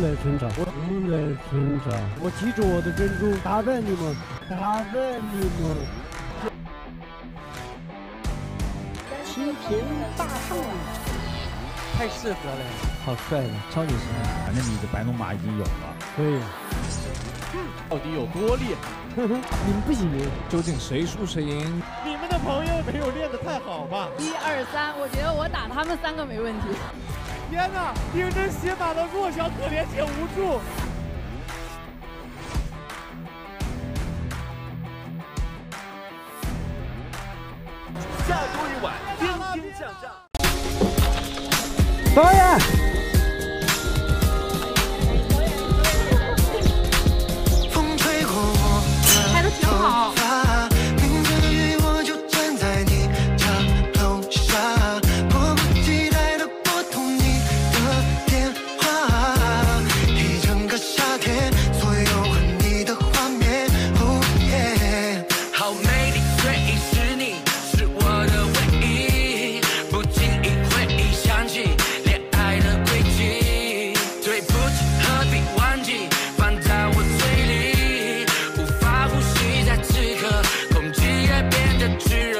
来成长，我如来成长，我记住我的珍珠，打败你们，打败你们。清平大圣，太适合了，好帅的，超级帅。反正你的白龙马已经有了，可以。到底有多厉害？你们不行，究竟谁输谁赢？你们的朋友没有练得太好吧？一二三，我觉得我打他们三个没问题。天哪，顶着血马的弱小、可怜且无助。下周一晚，天天向上。导演。She